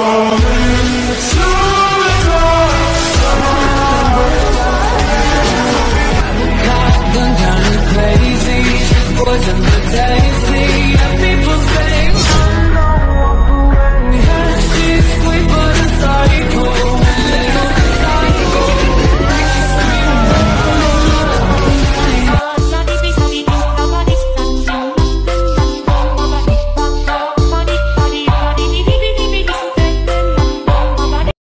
for a minute.